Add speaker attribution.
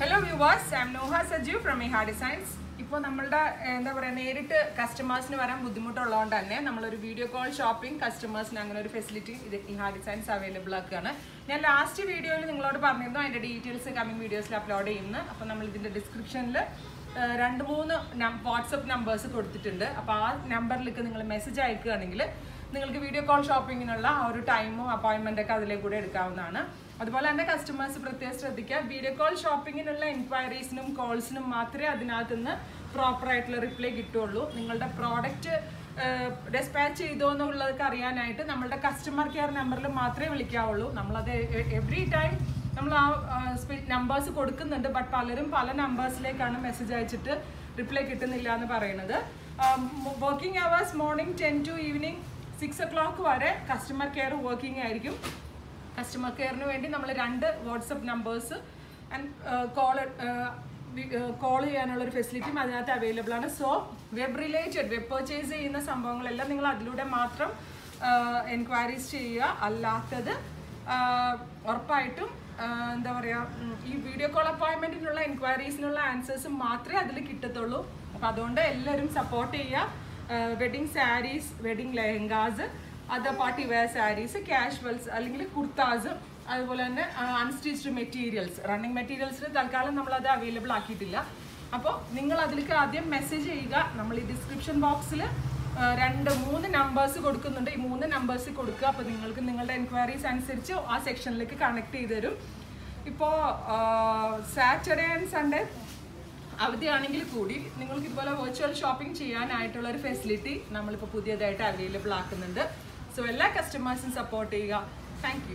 Speaker 1: Hello viewers I am Noha Sajeev from Iha designs ഇപ്പോൾ നമ്മളുടെ എന്താ പറയുക നേരിട്ട് കസ്റ്റമേഴ്സിന് വരാൻ ബുദ്ധിമുട്ടുള്ളതുകൊണ്ട് തന്നെ നമ്മളൊരു വീഡിയോ കോൾ ഷോപ്പിംഗ് കസ്റ്റമേഴ്സിന് അങ്ങനെ ഒരു ഫെസിലിറ്റി ഇത് ഇഹാ ഡിസൈൻസ് അവൈലബിൾ ആക്കുകയാണ്. ഞാൻ ലാസ്റ്റ് വീഡിയോയിൽ നിങ്ങളോട് പറഞ്ഞിരുന്നു അതിന്റെ ഡീറ്റെയിൽസ് കമ്മിങ് വീഡിയോസിൽ അപ്ലോഡ് ചെയ്യുന്നു. അപ്പോൾ നമ്മൾ ഇതിന്റെ ഡിസ്ക്രിപ്ഷനിൽ രണ്ട് മൂന്ന് വാട്സപ്പ് നമ്പേഴ്സ് കൊടുത്തിട്ടുണ്ട്. അപ്പോൾ ആ നമ്പറിലേക്ക് നിങ്ങൾ മെസ്സേജ് അയക്കുകയാണെങ്കിൽ നിങ്ങൾക്ക് വീഡിയോ കോൾ ഷോപ്പിങ്ങിനുള്ള ആ ഒരു ടൈമും അപ്പോയിൻമെന്റ് ഒക്കെ അതിലേക്ക് കൂടെ എടുക്കാവുന്നതാണ്. അതുപോലെ തന്നെ കസ്റ്റമേഴ്സ് പ്രത്യേകം ശ്രദ്ധിക്കുക. വീഡിയോ കോൾ ഷോപ്പിങ്ങിനുള്ള എൻക്വയറീസിനും കോൾസിനും മാത്രമേ അതിനകത്ത് നിന്ന് പ്രോപ്പർ ആയിട്ടുള്ള റിപ്ലൈ കിട്ടുള്ളൂ നിങ്ങളുടെ പ്രോഡക്റ്റ് ഡെസ്പാച്ച് ചെയ്തോ എന്നുള്ളതൊക്കെ അറിയാനായിട്ട് നമ്മളുടെ കസ്റ്റമർ കെയർ നമ്പറിൽ മാത്രമേ വിളിക്കാവുള്ളൂ. നമ്മളത് എവറി ടൈം നമ്മൾ ആ നമ്പേഴ്സ് കൊടുക്കുന്നുണ്ട്. ബട്ട് പലരും പല നമ്പേഴ്സിലേക്കാണ് മെസ്സേജ് അയച്ചിട്ട് റിപ്ലൈ കിട്ടുന്നില്ല എന്ന് പറയുന്നത്. Working hours morning ten to evening six o'clock വരെ കസ്റ്റമർ കെയർ വർക്കിംഗ് ആയിരിക്കും. കസ്റ്റമർ കെയറിന് വേണ്ടി നമ്മൾ രണ്ട് WhatsApp numbers and call call ചെയ്യാനുള്ള ഒരു ഫെസിലിറ്റിയും അതിനകത്ത് അവൈലബിൾ ആണ്. So web related web purchase ചെയ്യുന്ന സംഭവങ്ങളെല്ലാം നിങ്ങൾ അതിലൂടെ മാത്രം എൻക്വയറീസ് ചെയ്യുക. അല്ലാത്തത് ഉറപ്പായിട്ടും എന്താ പറയുക ഈ വീഡിയോ കോൾ അപ്പോയിൻമെന്റിനുള്ള എൻക്വയറീസിനുള്ള ആൻസേഴ്സ് മാത്രമേ അതിൽ കിട്ടത്തുള്ളൂ. അപ്പോൾ അതുകൊണ്ട് എല്ലാവരും സപ്പോർട്ട് ചെയ്യുക. Wedding sarees wedding lehengas other party wear sarees casuals അല്ലെങ്കിൽ കുർത്താസ് അതുപോലെ തന്നെ അൺസ്റ്റിച്ച്ഡ് മെറ്റീരിയൽസ് റണ്ണിങ് മെറ്റീരിയൽസിന് തൽക്കാലം നമ്മളത് അവൈലബിൾ ആക്കിയിട്ടില്ല. അപ്പോൾ നിങ്ങൾ അതിലേക്ക് ആദ്യം മെസ്സേജ് ചെയ്യുക. നമ്മൾ ഈ ഡിസ്ക്രിപ്ഷൻ ബോക്സിൽ രണ്ട് മൂന്ന് നമ്പേഴ്സ് കൊടുക്കുന്നുണ്ട്. ഈ മൂന്ന് നമ്പേഴ്സ് കൊടുക്കുക. അപ്പോൾ നിങ്ങൾക്ക് നിങ്ങളുടെ എൻക്വയറീസ് അനുസരിച്ച് ആ സെക്ഷനിലേക്ക് കണക്ട് ചെയ്ത് തരും. ഇപ്പോൾ സാറ്റർഡേ ആൻഡ് സൺഡേ അവധിയാണെങ്കിൽ കൂടി നിങ്ങൾക്ക് ഇതുപോലെ വെർച്വൽ ഷോപ്പിംഗ് ചെയ്യാനായിട്ടുള്ള ഒരു ഫെസിലിറ്റി നമ്മളിപ്പോൾ പുതിയതായിട്ട് അവൈലബിൾ ആക്കുന്നുണ്ട്. സോ എല്ലാ കസ്റ്റമേഴ്സും സപ്പോർട്ട് ചെയ്യുക. താങ്ക്